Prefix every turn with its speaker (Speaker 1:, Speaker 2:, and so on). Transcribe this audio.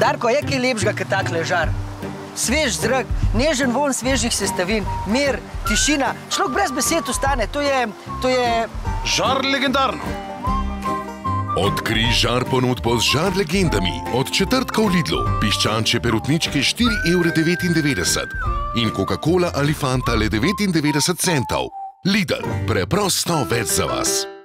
Speaker 1: Darko, je kaj lepšega, kot tak ležar? Svež zrak, nežen von svežih sestavin, mir, tišina. Človek brez besed ostane, to je, to je...
Speaker 2: Žar legendarno.
Speaker 3: Odkri žar ponudbo z žar legendami od četrtka v Lidlu. Piščanče perutničke 4,99 evre in Coca-Cola ali Fanta le 99 centov. Lidl, preprosto več za vas.